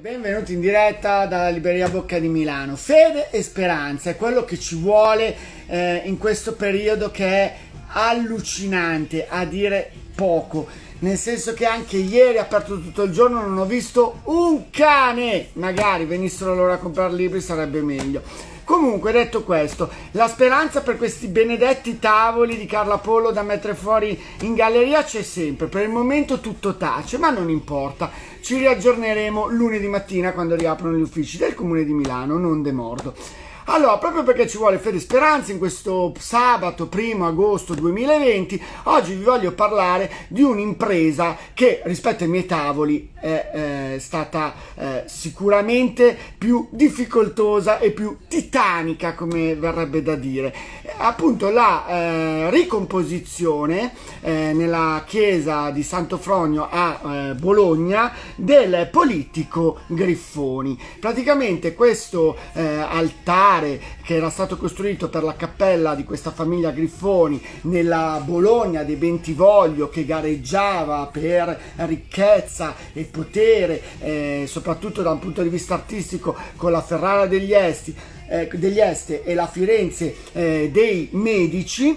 Benvenuti in diretta dalla libreria Bocca di Milano. Fede e speranza è quello che ci vuole eh, in questo periodo che è allucinante, a dire poco. Nel senso che anche ieri, aperto tutto il giorno, non ho visto un cane. Magari venissero loro a comprare libri sarebbe meglio. Comunque, detto questo, la speranza per questi benedetti tavoli di Carla Polo da mettere fuori in galleria c'è sempre. Per il momento tutto tace, ma non importa. Ci riaggiorneremo lunedì mattina quando riaprono gli uffici del Comune di Milano, non demordo. Allora, proprio perché ci vuole fede speranza in questo sabato 1 agosto 2020, oggi vi voglio parlare di un'impresa che rispetto ai miei tavoli è eh, stata eh, sicuramente più difficoltosa e più titanica, come verrebbe da dire. Appunto la eh, ricomposizione eh, nella chiesa di Santo Fronio a eh, Bologna del politico Griffoni. Praticamente questo eh, altare particolare che era stato costruito per la cappella di questa famiglia Griffoni nella Bologna dei Bentivoglio che gareggiava per ricchezza e potere, eh, soprattutto da un punto di vista artistico, con la Ferrara degli Esti, eh, degli Este e la Firenze eh, dei Medici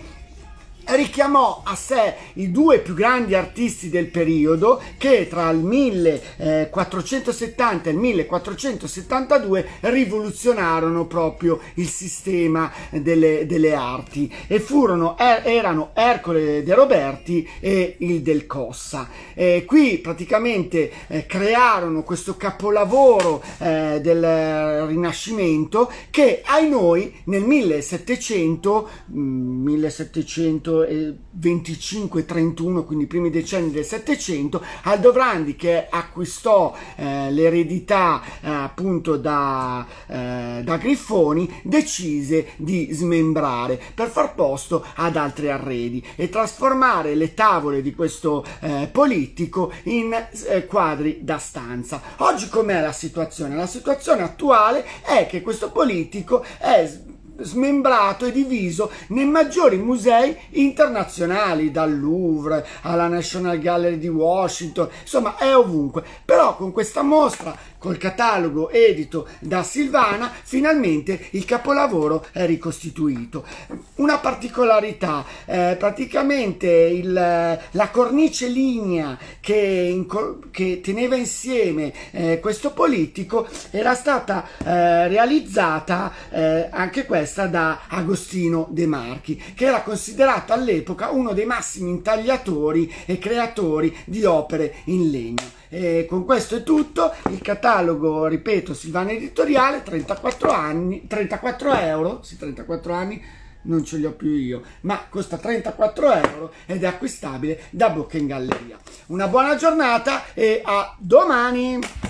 richiamò a sé i due più grandi artisti del periodo che tra il 1470 e il 1472 rivoluzionarono proprio il sistema delle, delle arti e furono, er, erano Ercole De Roberti e il Del Cossa. Eh, qui praticamente eh, crearono questo capolavoro eh, del Rinascimento che ai noi nel 1700, 1700 25-31, quindi i primi decenni del Settecento, Aldovrandi che acquistò eh, l'eredità eh, appunto da, eh, da, Griffoni, decise di smembrare per far posto ad altri arredi e trasformare le tavole di questo eh, politico in eh, quadri da stanza. Oggi com'è la situazione? La situazione attuale è che questo politico è smembrato e diviso nei maggiori musei internazionali, dal Louvre alla National Gallery di Washington, insomma è ovunque. Però con questa mostra col catalogo edito da Silvana, finalmente il capolavoro è ricostituito. Una particolarità, eh, praticamente il, la cornice linea che, che teneva insieme eh, questo politico era stata eh, realizzata eh, anche questa da Agostino De Marchi, che era considerato all'epoca uno dei massimi intagliatori e creatori di opere in legno. E con questo è tutto, il catalogo, ripeto, Silvana Editoriale, 34 anni, 34 euro, sì 34 anni, non ce li ho più io, ma costa 34 euro ed è acquistabile da Bocca in Galleria. Una buona giornata e a domani!